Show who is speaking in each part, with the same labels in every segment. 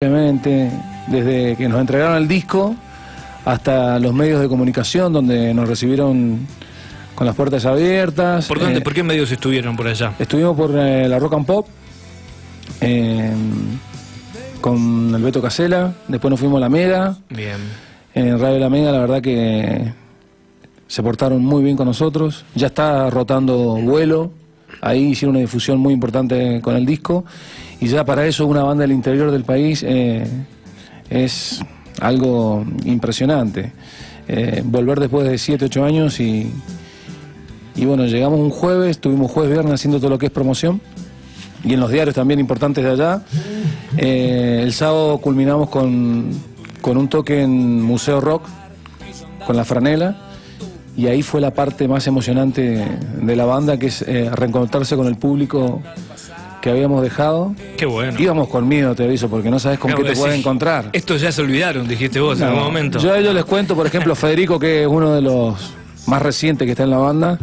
Speaker 1: Obviamente, desde que nos entregaron el disco hasta los medios de comunicación donde nos recibieron con las puertas abiertas.
Speaker 2: ¿Por dónde?
Speaker 1: Eh,
Speaker 2: ¿Por qué medios estuvieron por allá?
Speaker 1: Estuvimos por eh, la Rock and Pop eh, con el Beto Casela, después nos fuimos a la Mega.
Speaker 2: Bien.
Speaker 1: En Radio La Mega la verdad que se portaron muy bien con nosotros. Ya está rotando vuelo. Ahí hicieron una difusión muy importante con el disco. Y ya para eso una banda del interior del país eh, es algo impresionante. Eh, volver después de 7, 8 años y, y bueno, llegamos un jueves, estuvimos jueves, viernes haciendo todo lo que es promoción. Y en los diarios también importantes de allá. Eh, el sábado culminamos con, con un toque en Museo Rock, con la franela. Y ahí fue la parte más emocionante de la banda, que es reencontrarse con el público que habíamos dejado.
Speaker 2: Qué bueno.
Speaker 1: Íbamos con miedo, te aviso, porque no sabes con
Speaker 2: Claro,
Speaker 1: qué te
Speaker 2: decís,
Speaker 1: puedes encontrar.
Speaker 2: Estos ya se olvidaron, dijiste vos en algún momento.
Speaker 1: Yo a ellos les cuento, por ejemplo, Federico, que es uno de los más recientes que está en la banda.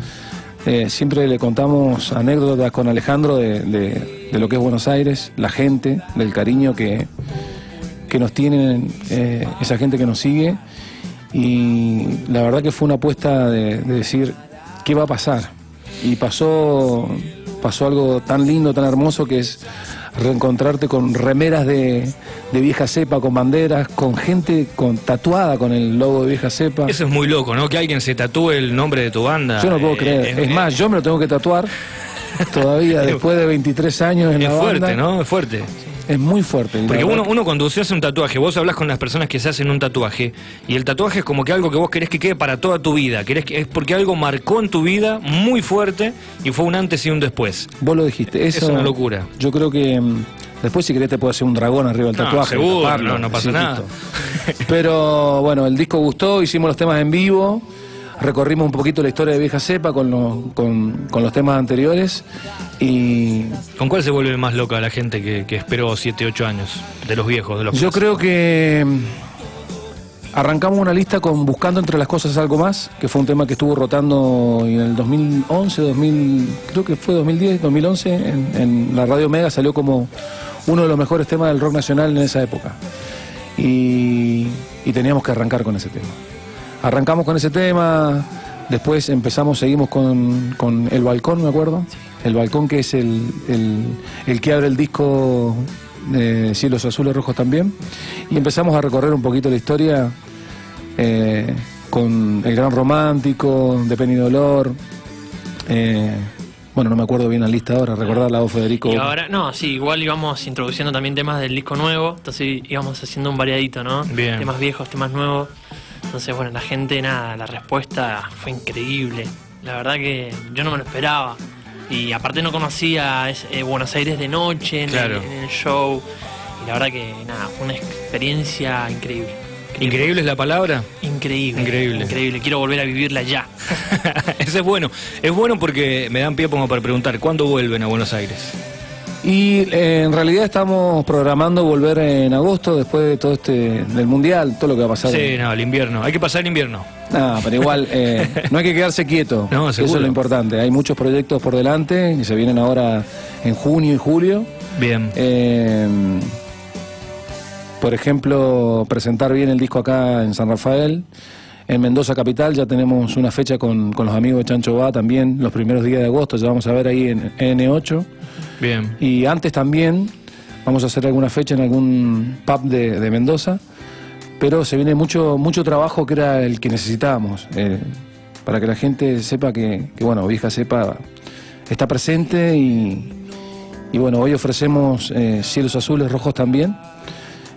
Speaker 1: eh, siempre le contamos anécdotas con Alejandro de, de- de lo que es Buenos Aires, la gente, del cariño que, que nos tienen eh, esa gente que nos sigue. Y la verdad que fue una apuesta de, de decir, ¿qué va a pasar? Y pasó, pasó algo tan lindo, tan hermoso, que es reencontrarte con remeras de, de vieja cepa, con banderas, con gente con, tatuada con el logo de vieja cepa.
Speaker 2: Eso es muy loco, ¿no? Que alguien se tatúe el nombre de tu banda.
Speaker 1: Yo no puedo
Speaker 2: Eh,
Speaker 1: creer.
Speaker 2: es-
Speaker 1: Es más, yo me lo tengo que tatuar todavía después de 23 años en
Speaker 2: Es
Speaker 1: la
Speaker 2: fuerte,
Speaker 1: banda.
Speaker 2: ¿no? Es fuerte.
Speaker 1: Es muy fuerte.
Speaker 2: Porque uno, uno cuando se hace un tatuaje, vos hablas con las personas que se hacen un tatuaje, y el tatuaje es como que algo que vos querés que quede para toda tu vida. Querés que, es porque algo marcó en tu vida muy fuerte y fue un antes y un después.
Speaker 1: Vos lo dijiste. Eso,
Speaker 2: Es una locura.
Speaker 1: Yo creo que mm, después si querés te puedo hacer un dragón arriba del
Speaker 2: No,
Speaker 1: tatuaje.
Speaker 2: seguro,
Speaker 1: taparlo,
Speaker 2: no, no pasa nada.
Speaker 1: Pero bueno, el disco gustó, hicimos los temas en vivo, recorrimos un poquito la historia de Vieja Cepa con, lo- con, con los temas anteriores y
Speaker 2: ¿Con cuál se vuelve más loca la gente que, que esperó 7, 8 años? De los viejos, de los
Speaker 1: yo creo que mm, arrancamos una lista con Buscando entre las cosas algo más, que fue un tema que estuvo rotando en el 2011, 2000, creo que fue 2010, 2011, en, en la Radio Mega salió como uno de los mejores temas del rock nacional en esa época. Y, y teníamos que arrancar con ese tema. Arrancamos con ese tema, después empezamos, seguimos con, con El Balcón, me acuerdo. El Balcón que es el, el- el que abre el disco de Cielos Azules Rojos también. Y empezamos a recorrer un poquito la historia eh, con El Gran Romántico, De Penny Dolor. eh, bueno, no me acuerdo bien la lista ahora, recordarla vos, Federico.
Speaker 3: Y ahora, no, sí, igual íbamos introduciendo también temas del disco nuevo, entonces íbamos haciendo un variadito, ¿no?
Speaker 2: Bien.
Speaker 3: Temas viejos, temas nuevos. Entonces, bueno, la gente, nada, la respuesta fue increíble. La verdad que yo no me lo esperaba. Y aparte no conocía eh, Buenos Aires de noche en, el, en el show. Y la verdad que, nada, fue una experiencia increíble.
Speaker 2: ¿Increíble es la palabra?
Speaker 3: Increíble.
Speaker 2: Increíble.
Speaker 3: Increíble. Quiero volver a vivirla ya.
Speaker 2: Eso es bueno. Es bueno porque me dan pie como para preguntar, ¿cuándo vuelven a Buenos Aires?
Speaker 1: Y eh, en realidad estamos programando volver en agosto, después de todo este, del mundial, todo lo que va a pasar.
Speaker 2: Sí, no, el invierno. Hay que pasar el invierno.
Speaker 1: No, pero igual, eh, no hay que quedarse quieto.
Speaker 2: No,
Speaker 1: Eso es lo importante. Hay muchos proyectos por delante que se vienen ahora en junio y julio.
Speaker 2: Bien.
Speaker 1: Eh, por ejemplo, presentar bien el disco acá en San Rafael. En Mendoza Capital ya tenemos una fecha con, con los amigos de Chancho Va también, los primeros días de agosto, ya vamos a ver ahí en N8.
Speaker 2: Bien.
Speaker 1: Y antes también vamos a hacer alguna fecha en algún pub de, de Mendoza, pero se viene mucho, mucho trabajo que era el que necesitábamos, eh, para que la gente sepa que, que, bueno, Vieja Cepa está presente y, y bueno, hoy ofrecemos eh, Cielos Azules Rojos también,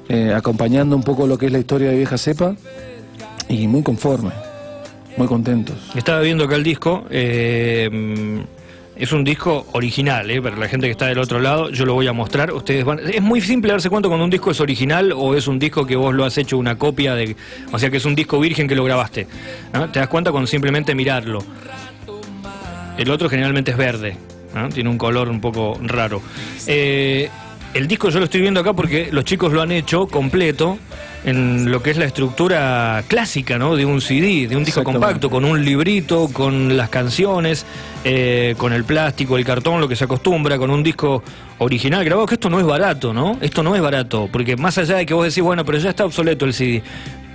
Speaker 1: eh, acompañando un poco lo que es la historia de Vieja Cepa y muy conforme, muy contentos.
Speaker 2: Estaba viendo acá el disco. eh, es un disco original, ¿eh? Para la gente que está del otro lado, yo lo voy a mostrar. Ustedes van. Es muy simple darse cuenta cuando un disco es original o es un disco que vos lo has hecho una copia de. O sea, que es un disco virgen que lo grabaste. ¿no? Te das cuenta cuando simplemente mirarlo. El otro generalmente es verde. ¿no? Tiene un color un poco raro. Eh, el disco yo lo estoy viendo acá porque los chicos lo han hecho completo en lo que es la estructura clásica, ¿no? De un CD, de un disco compacto, con un librito, con las canciones, eh, con el plástico, el cartón, lo que se acostumbra, con un disco original grabado, que esto no es barato, ¿no? Esto no es barato, porque más allá de que vos decís, bueno, pero ya está obsoleto el CD,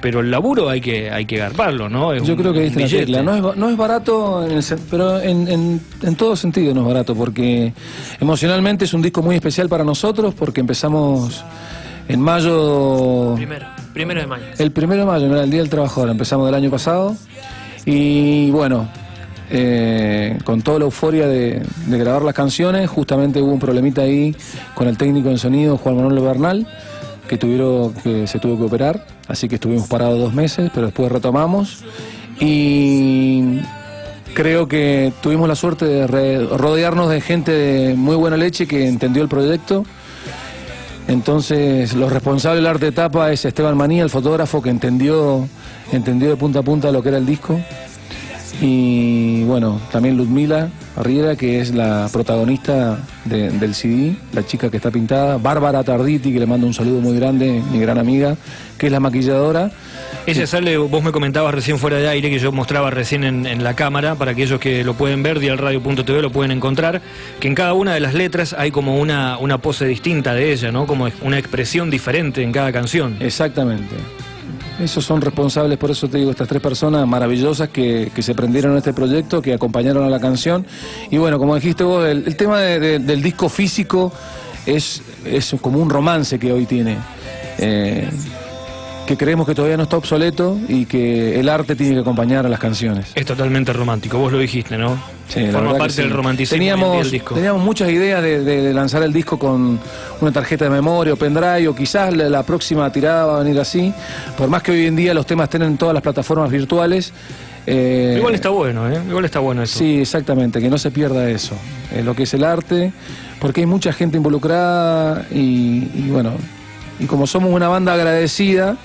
Speaker 2: pero el laburo hay que, hay que garparlo, ¿no? Es
Speaker 1: Yo
Speaker 2: un-
Speaker 1: creo que está la tecla. No es, no es barato, en el pero en, en, en todo sentido no es barato, porque emocionalmente es un disco muy especial para nosotros, porque empezamos en mayo,
Speaker 3: Primero, primero de mayo.
Speaker 1: el primero de mayo, no era el Día del Trabajador, empezamos del año pasado, y bueno, eh, con toda la euforia de, de grabar las canciones, justamente hubo un problemita ahí con el técnico en sonido, Juan Manuel Bernal, que, tuvieron, que se tuvo que operar, así que estuvimos parados dos meses, pero después retomamos. Y creo que tuvimos la suerte de rodearnos de gente de muy buena leche que entendió el proyecto. Entonces, los responsables del arte tapa es Esteban Manía, el fotógrafo que entendió, entendió de punta a punta lo que era el disco. Y bueno, también Ludmila Arriera, que es la protagonista de- del CD, la chica que está pintada. Bárbara Tarditi, que le mando un saludo muy grande, mi gran amiga, que es la maquilladora.
Speaker 2: Ella sale, vos me comentabas recién fuera de aire, que yo mostraba recién en, en la cámara, para aquellos que lo pueden ver, dialradio.tv lo pueden encontrar, que en cada una de las letras hay como una, una pose distinta de ella, ¿no? Como una expresión diferente en cada canción.
Speaker 1: Exactamente. Esos son responsables, por eso te digo, estas tres personas maravillosas que, que se prendieron a este proyecto, que acompañaron a la canción. Y bueno, como dijiste vos, el, tema de- de- del disco físico es, es como un romance que hoy tiene. Eh, que creemos que todavía no está obsoleto y que el arte tiene que acompañar a las canciones.
Speaker 2: Es totalmente romántico, vos lo dijiste, ¿no?
Speaker 1: Sí, la
Speaker 2: Forma parte
Speaker 1: sí.
Speaker 2: del romanticismo
Speaker 1: Teníamos,
Speaker 2: del disco.
Speaker 1: teníamos muchas ideas de, de- de lanzar el disco con una tarjeta de memoria o pendrive, o quizás la, la próxima tirada va a venir así. Por más que hoy en día los temas estén en todas las plataformas virtuales. eh,
Speaker 2: Igual está bueno, ¿eh? Igual está bueno eso.
Speaker 1: Sí, exactamente, que no se pierda eso, eh, lo que es el arte, porque hay mucha gente involucrada y, y bueno, y como somos una banda agradecida,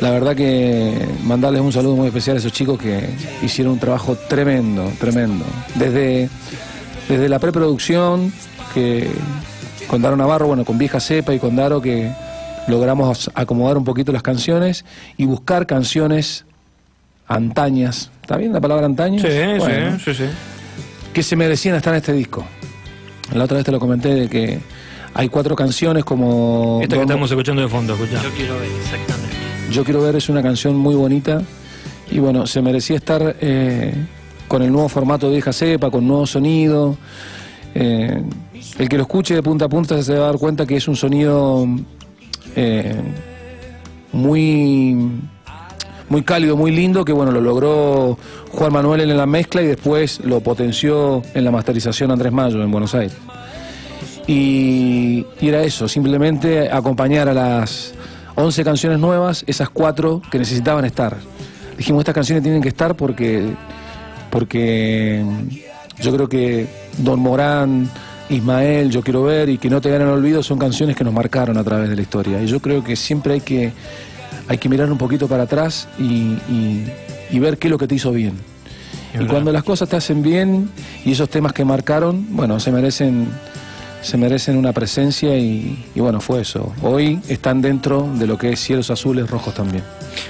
Speaker 1: la verdad que mandarles un saludo muy especial a esos chicos que hicieron un trabajo tremendo, tremendo. Desde, desde la preproducción, que con Daro Navarro, bueno, con Vieja Cepa y con Daro, que logramos acomodar un poquito las canciones y buscar canciones antañas. ¿Está bien la palabra antañas?
Speaker 2: Sí,
Speaker 1: Bueno,
Speaker 2: sí, sí, sí.
Speaker 1: que se merecían estar en este disco. La otra vez te lo comenté de que hay cuatro canciones como
Speaker 2: Esta que estamos escuchando de fondo, escuchá.
Speaker 3: Yo quiero ver, exactamente.
Speaker 1: Yo quiero ver es una canción muy bonita y bueno, se merecía estar eh, con el nuevo formato de Vieja Cepa, con nuevo sonido. Eh, el que lo escuche de punta a punta se va a dar cuenta que es un sonido eh, muy muy cálido, muy lindo, que bueno, lo logró Juan Manuel en la mezcla y después lo potenció en la masterización Andrés Mayo en Buenos Aires. Y, y era eso, simplemente acompañar a las 11 canciones nuevas, esas cuatro que necesitaban estar. Dijimos, estas canciones tienen que estar porque, porque yo creo que Don Morán, Ismael, Yo Quiero Ver y Que No Te Ganen Olvido son canciones que nos marcaron a través de la historia. Y yo creo que siempre hay que, hay que mirar un poquito para atrás y, y- y ver qué es lo que te hizo bien. Y cuando las cosas te hacen bien y esos temas que marcaron, bueno, se merecen, se merecen una presencia y, bueno, fue eso. Hoy están dentro de lo que es cielos azules, rojos también.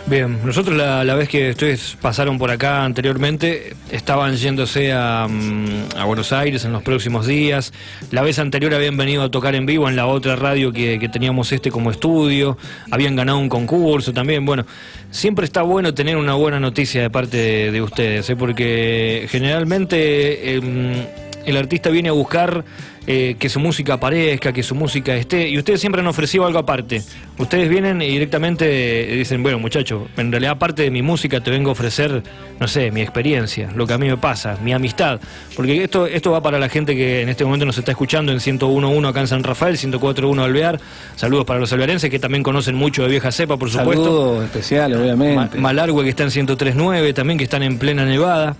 Speaker 2: Bien, nosotros la, la vez que ustedes pasaron por acá anteriormente, estaban yéndose a, mm, a Buenos Aires en los próximos días. La vez anterior habían venido a tocar en vivo en la otra radio que, que teníamos este como estudio. Habían ganado un concurso también. Bueno, siempre está bueno tener una buena noticia de parte de, de ustedes, ¿eh? porque generalmente em, el artista viene a buscar eh, que su música aparezca, que su música esté, y ustedes siempre han ofrecido algo aparte. Ustedes vienen y directamente dicen, bueno muchacho, en realidad aparte de mi música te vengo a ofrecer, no sé, mi experiencia, lo que a mí me pasa, mi amistad, porque esto, esto va para la gente que en este momento nos está escuchando en 101.1 acá en San Rafael, 104.1 Alvear, saludos para los alvearenses que también conocen mucho de Vieja Cepa, por supuesto.
Speaker 1: Saludos especiales,
Speaker 2: Ma-
Speaker 1: obviamente.
Speaker 2: Malargüe que está en 103.9, también que están en plena nevada.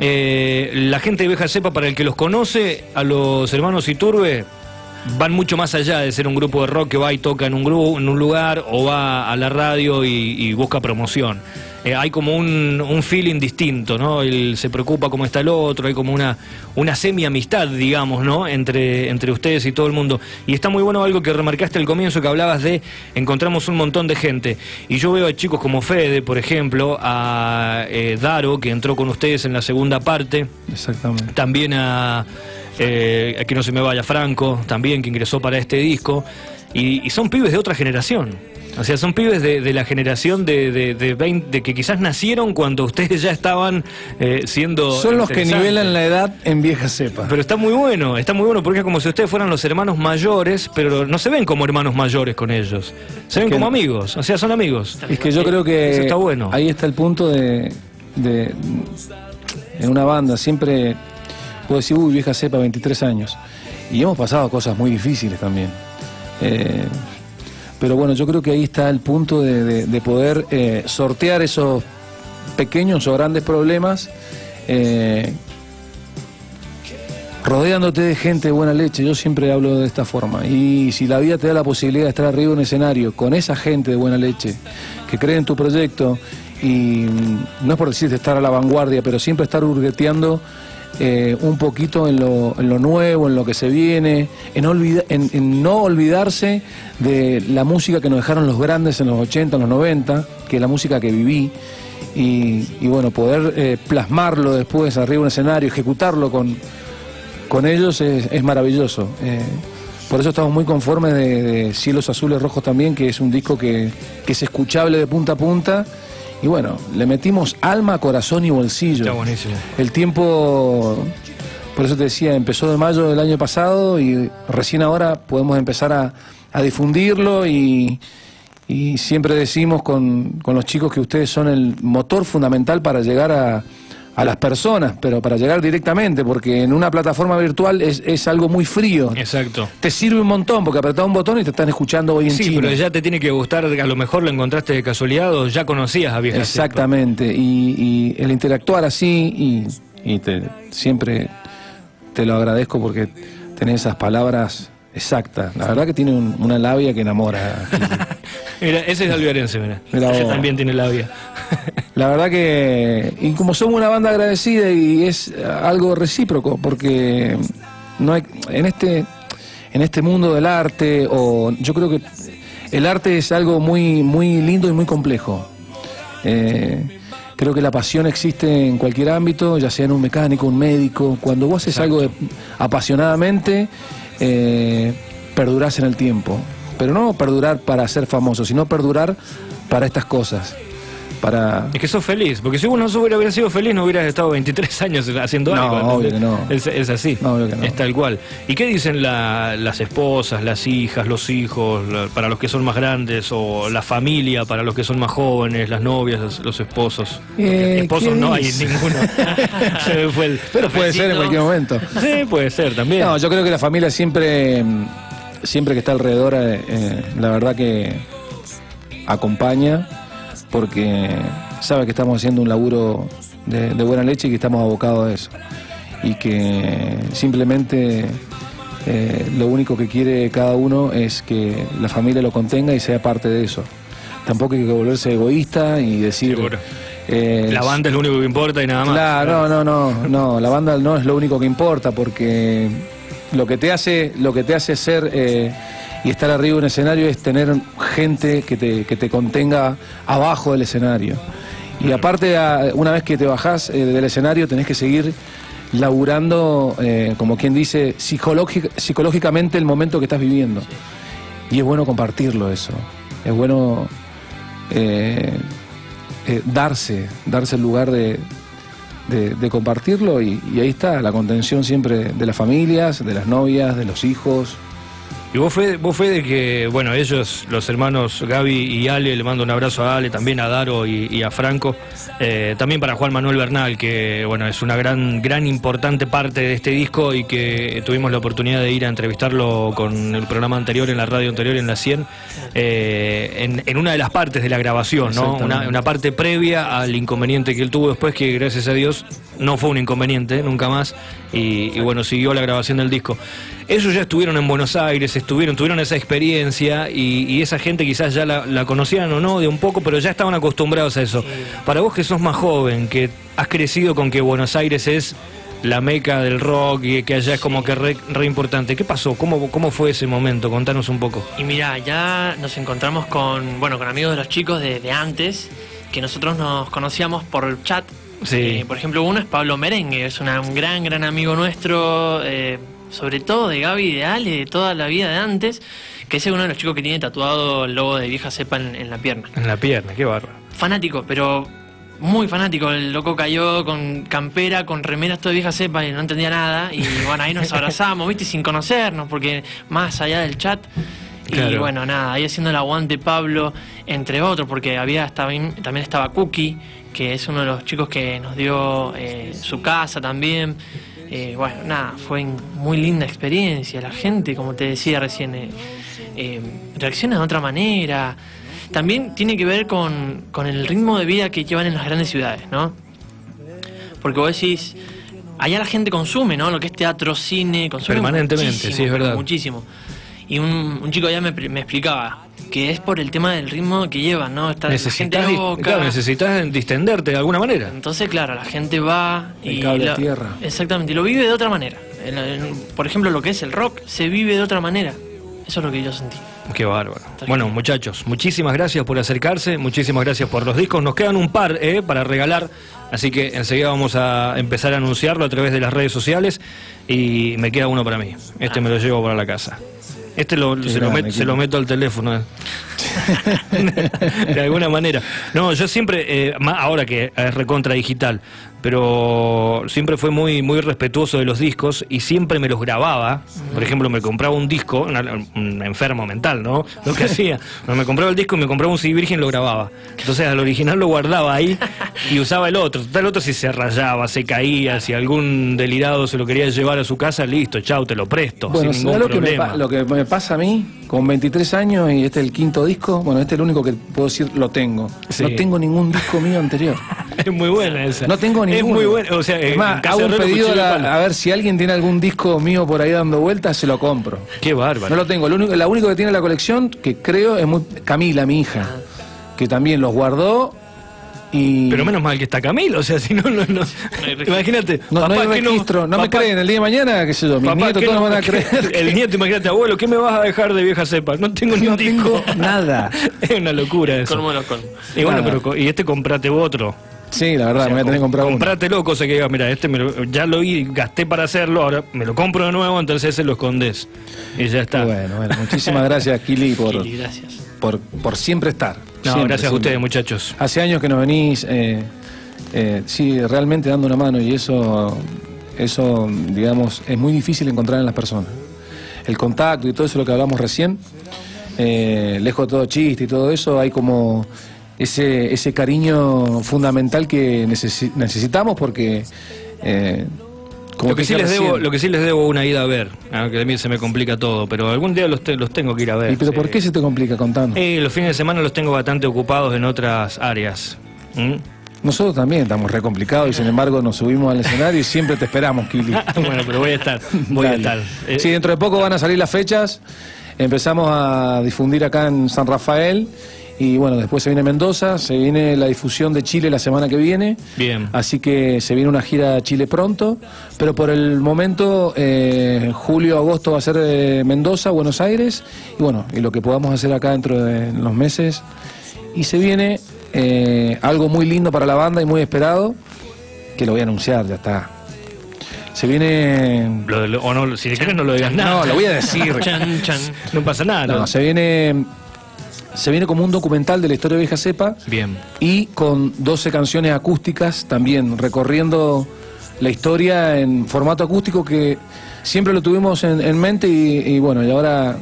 Speaker 2: Eh, la gente de Vieja Cepa, para el que los conoce, a los hermanos Iturbe, van mucho más allá de ser un grupo de rock que va y toca en un, grupo, en un lugar o va a la radio y busca promoción. Eh, hay como un, un, feeling distinto, ¿no? Él se preocupa cómo está el otro, hay como una, una semi-amistad, digamos, ¿no? Entre, entre ustedes y todo el mundo. Y está muy bueno algo que remarcaste al comienzo, que hablabas de encontramos un montón de gente. Y yo veo a chicos como Fede, por ejemplo, a eh, Daro, que entró con ustedes en la segunda parte.
Speaker 1: Exactamente.
Speaker 2: También a, eh, que no se me vaya Franco, también que ingresó para este disco. y, y son pibes de otra generación. O sea, son pibes de, la generación de, de, que quizás nacieron cuando ustedes ya estaban eh, siendo.
Speaker 1: Son los que nivelan la edad en vieja cepa.
Speaker 2: Pero está muy bueno, está muy bueno porque es como si ustedes fueran los hermanos mayores, pero no se ven como hermanos mayores con ellos. Se ven como amigos, o sea, son amigos.
Speaker 1: Es que yo creo que está bueno. ahí está el punto de, En una banda siempre puedo decir, uy, vieja cepa, 23 años. Y hemos pasado cosas muy difíciles también. Eh, pero bueno, yo creo que ahí está el punto de, poder eh, sortear esos pequeños o grandes problemas, eh, rodeándote de gente de buena leche. Yo siempre hablo de esta forma. Y si la vida te da la posibilidad de estar arriba en un escenario con esa gente de buena leche, que cree en tu proyecto, y no es por decirte estar a la vanguardia, pero siempre estar hurgueteando eh, un poquito en lo, nuevo, en lo que se viene, en, no olvidarse de la música que nos dejaron los grandes en los 80, en los 90, que es la música que viví, y, bueno, poder eh, plasmarlo después arriba de un escenario, ejecutarlo con, con ellos es, maravilloso. Eh, por eso estamos muy conformes de, Cielos Azules Rojos también, que es un disco que, que es escuchable de punta a punta y bueno, le metimos alma, corazón y bolsillo.
Speaker 2: Está buenísimo.
Speaker 1: El tiempo, por eso te decía, empezó de mayo del año pasado y recién ahora podemos empezar a, difundirlo y, siempre decimos con, con los chicos que ustedes son el motor fundamental para llegar a a las personas, pero para llegar directamente, porque en una plataforma virtual es, es algo muy frío.
Speaker 2: Exacto.
Speaker 1: Te sirve un montón, porque apretás un botón y te están escuchando hoy en
Speaker 2: sí, pero ya te tiene que gustar, a lo mejor lo encontraste de casualidad o ya conocías a Vieja
Speaker 1: Exactamente, y, el interactuar así, y, y te, siempre te lo agradezco porque tenés esas palabras exactas. La verdad que tiene una labia que enamora.
Speaker 2: Mira, ese es albiarense, mira. mira también tiene labia.
Speaker 1: La verdad que, y como somos una banda agradecida y es algo recíproco, porque no hay, en este, en este mundo del arte, o yo creo que el arte es algo muy, muy lindo y muy complejo. Eh, creo que la pasión existe en cualquier ámbito, ya sea en un mecánico, un médico. Cuando vos haces algo apasionadamente, eh, perdurás en el tiempo. Pero no perdurar para ser famoso, sino perdurar para estas cosas.
Speaker 2: Es que sos feliz, porque si uno no hubiera sido feliz no hubieras estado 23 años haciendo algo.
Speaker 1: Obvio que no.
Speaker 2: Es, así, es tal cual. ¿Y qué dicen las esposas, las hijas, los hijos, para los que son más grandes, o la familia para los que son más jóvenes, las novias, los, esposos?
Speaker 1: Eh,
Speaker 2: esposos no hay ninguno.
Speaker 1: Pero puede ser en cualquier momento.
Speaker 2: Sí, puede ser también.
Speaker 1: No, yo creo que la familia siempre, siempre que está alrededor, eh, eh, la verdad que acompaña porque sabe que estamos haciendo un laburo de, buena leche y que estamos abocados a eso. Y que simplemente eh, lo único que quiere cada uno es que la familia lo contenga y sea parte de eso. Tampoco hay que volverse egoísta y decir...
Speaker 2: Eh, la banda es lo único que importa y nada más.
Speaker 1: Claro, no, no, no, no, la banda no es lo único que importa porque lo que te hace, lo que te hace ser eh, y estar arriba de un escenario es tener gente que te, que te contenga abajo del escenario. Y aparte, una vez que te bajás eh, del escenario, tenés que seguir laburando, eh, como quien dice, psicológicamente el momento que estás viviendo. Y es bueno compartirlo eso. Es bueno darse, darse el lugar de, de, compartirlo y, y, ahí está la contención siempre de las familias, de las novias, de los hijos,
Speaker 2: y vos fue, vos fue de que, bueno, ellos, los hermanos Gaby y Ale, le mando un abrazo a Ale, también a Daro y, a Franco, eh, también para Juan Manuel Bernal, que, bueno, es una gran, gran importante parte de este disco y que tuvimos la oportunidad de ir a entrevistarlo con el programa anterior, en la radio anterior, en la 100, eh, en, una de las partes de la grabación, ¿no? Una, parte previa al inconveniente que él tuvo después, que gracias a Dios no fue un inconveniente, nunca más, y, y bueno, siguió la grabación del disco. ellos ya estuvieron en Buenos Aires, estuvieron, tuvieron esa experiencia y, y esa gente quizás ya la, la conocían o no de un poco, pero ya estaban acostumbrados a eso. Para vos que sos más joven, que has crecido con que Buenos Aires es la meca del rock y que allá es como que re, re importante. ¿Qué pasó? ¿Cómo, ¿Cómo fue ese momento? Contanos un poco.
Speaker 3: Y mira, ya nos encontramos con, bueno, con amigos de los chicos de, de antes, que nosotros nos conocíamos por el chat.
Speaker 2: Sí.
Speaker 3: Eh, por ejemplo, uno es Pablo Merengue, es una- un gran, gran amigo nuestro, eh, sobre todo de Gaby y de Ale, de toda la vida de antes, que es uno de los chicos que tiene tatuado el logo de vieja cepa en, en la pierna.
Speaker 2: En la pierna, qué bárbaro.
Speaker 3: Fanático, pero muy fanático. El loco cayó con campera, con remeras toda vieja cepa y no entendía nada. Y bueno, ahí nos abrazamos, viste, sin conocernos, porque más allá del chat. Y bueno, nada, ahí haciendo el aguante Pablo, entre otros, porque había también, también estaba Cookie, que es uno de los chicos que nos dio eh, su casa también. Eh, bueno, nada, fue muy linda experiencia. La gente, como te decía recién, eh, eh, reacciona de otra manera. También tiene que ver con, con el ritmo de vida que llevan en las grandes ciudades, ¿no? Porque vos decís, allá la gente consume, ¿no? Lo que es teatro, cine, consume
Speaker 2: Permanentemente, sí, es verdad.
Speaker 3: Muchísimo. Y un, un chico allá me, me explicaba que es por el tema del ritmo que llevan, ¿no? Está la gente
Speaker 2: Necesitas,
Speaker 3: loca.
Speaker 2: claro, necesitas distenderte de alguna manera.
Speaker 3: Entonces, claro, la gente va
Speaker 1: El
Speaker 3: y.
Speaker 1: cable a
Speaker 3: la-
Speaker 1: tierra.
Speaker 3: Exactamente, y lo vive de otra manera. En- en- por ejemplo, lo que es el rock se vive de otra manera. Eso es lo que yo sentí.
Speaker 2: Qué bárbaro. Bueno, muchachos, muchísimas gracias por acercarse, muchísimas gracias por los discos. Nos quedan un par eh, para regalar, así que enseguida vamos a empezar a anunciarlo a través de las redes sociales y me queda uno para mí. Este me lo llevo para la casa. Este lo- se, lo met- se lo meto al teléfono. eh. de alguna manera. No, yo siempre, eh, ahora que es recontra digital, pero siempre fue muy, muy respetuoso de los discos y siempre me los grababa. Por ejemplo, me compraba un disco, un enfermo mental, ¿no? Lo que hacía. No, me compraba el disco y me compraba un CD virgen y lo grababa. Entonces al original lo guardaba ahí y usaba el otro. Total, el otro si se rayaba, se caía, si algún delirado se lo quería llevar a su casa, listo, chau, te lo presto.
Speaker 1: Bueno,
Speaker 2: sin ningún
Speaker 1: ¿sabes lo que, me,
Speaker 2: problema.
Speaker 1: pa- lo que me pasa a mí con 23 años y este es el quinto disco? Bueno, este es el único que puedo decir lo tengo.
Speaker 2: Sí.
Speaker 1: No tengo ningún disco mío anterior.
Speaker 2: Es muy buena esa.
Speaker 1: No tengo ninguno.
Speaker 2: Es muy buena. O sea,
Speaker 1: Es
Speaker 2: en
Speaker 1: más,
Speaker 2: casa
Speaker 1: hago un pedido a, la- a ver si alguien tiene algún disco mío por ahí dando vueltas, se lo compro.
Speaker 2: Qué bárbaro.
Speaker 1: No lo tengo. Lo único, la único que tiene la colección, que creo, es muy Camila, mi hija, que también los guardó y...
Speaker 2: Pero menos mal que está Camilo, o sea, si no, no, no. Imagínate,
Speaker 1: no, no hay registro, no, me
Speaker 2: papá-
Speaker 1: creen el día de mañana, qué sé yo, mis
Speaker 2: papá
Speaker 1: nietos todos
Speaker 2: no-
Speaker 1: van a creer.
Speaker 2: El nieto, imagínate, abuelo, ¿qué me vas a dejar de vieja cepa? No tengo ni
Speaker 1: No
Speaker 2: un disco.
Speaker 1: nada.
Speaker 2: es una locura eso.
Speaker 3: Los colmos.
Speaker 2: Y bueno,
Speaker 1: Nada.
Speaker 2: pero co- y este comprate otro.
Speaker 1: Sí, la verdad, me voy a tener que comprar uno.
Speaker 2: Comprátelo, cosa que digas, mira, este me lo- ya lo vi, gasté para hacerlo, ahora me lo compro de nuevo, entonces ese lo escondes. Y ya está.
Speaker 1: Bueno, bueno, muchísimas gracias, Kili, por,
Speaker 3: Kili, gracias.
Speaker 1: por, por siempre estar.
Speaker 2: No,
Speaker 1: Siempre,
Speaker 2: gracias a ustedes, muchachos.
Speaker 1: Hace años que nos venís, eh, eh, sí, realmente dando una mano y eso, eso, digamos, es muy difícil encontrar en las personas. El contacto y todo eso lo que hablamos recién, eh, lejos de todo chiste y todo eso, hay como ese, ese cariño fundamental que necesi- necesitamos porque... eh, como
Speaker 2: Lo que, sí les debo, lo que sí les debo una ida a ver, aunque a mí se me complica todo, pero algún día los, te- los tengo que ir a ver.
Speaker 1: ¿Y pero por qué se te complica contando?
Speaker 2: Eh, los fines de semana los tengo bastante ocupados en otras áreas. ¿Mm?
Speaker 1: Nosotros también estamos re complicados y sin embargo nos subimos al escenario y siempre te esperamos, Kili.
Speaker 2: bueno, pero voy a estar, voy a estar. Eh,
Speaker 1: Sí, dentro de poco van a salir las fechas. Empezamos a difundir acá en San Rafael. Y bueno, después se viene Mendoza, se viene la difusión de Chile la semana que viene.
Speaker 2: Bien.
Speaker 1: Así que se viene una gira a Chile pronto. Pero por el momento, eh, julio, agosto va a ser eh, Mendoza, Buenos Aires. Y bueno, y lo que podamos hacer acá dentro de los meses. Y se viene eh, algo muy lindo para la banda y muy esperado, que lo voy a anunciar, ya está. Se viene
Speaker 2: lo- lo- o no, si quieres no lo digas nada.
Speaker 1: no, lo voy a decir.
Speaker 3: Chan, chan.
Speaker 2: No pasa nada.
Speaker 1: No,
Speaker 2: ¿no?
Speaker 1: se viene se viene como un documental de la historia de Vieja Cepa
Speaker 2: Bien.
Speaker 1: y con 12 canciones acústicas también recorriendo la historia en formato acústico que siempre lo tuvimos en, en mente y, y bueno, y ahora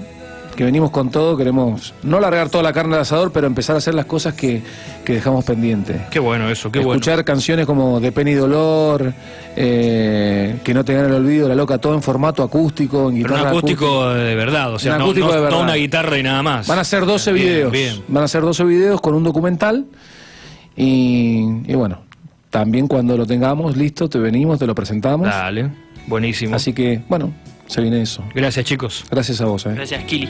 Speaker 1: que venimos con todo queremos no largar toda la carne al asador, pero empezar a hacer las cosas que, que dejamos pendientes.
Speaker 2: Qué bueno eso, qué bueno.
Speaker 1: Escuchar canciones como De Pena y Dolor, eh, Que no te gane el olvido, La Loca, todo en formato acústico, en
Speaker 2: Pero un
Speaker 1: guitarra
Speaker 2: acústico de verdad, o sea,
Speaker 1: Un
Speaker 2: no,
Speaker 1: acústico
Speaker 2: no-
Speaker 1: de verdad.
Speaker 2: una guitarra y nada más.
Speaker 1: Van a ser 12
Speaker 2: Bien,
Speaker 1: videos.
Speaker 2: Bien.
Speaker 1: Van a ser 12 videos con un documental. Y, y bueno, también cuando lo tengamos listo, te venimos, te lo presentamos.
Speaker 2: Dale, buenísimo.
Speaker 1: Así que, bueno, Se viene eso.
Speaker 2: Gracias, chicos.
Speaker 1: Gracias a vos. ¿eh?
Speaker 3: Gracias, Kili.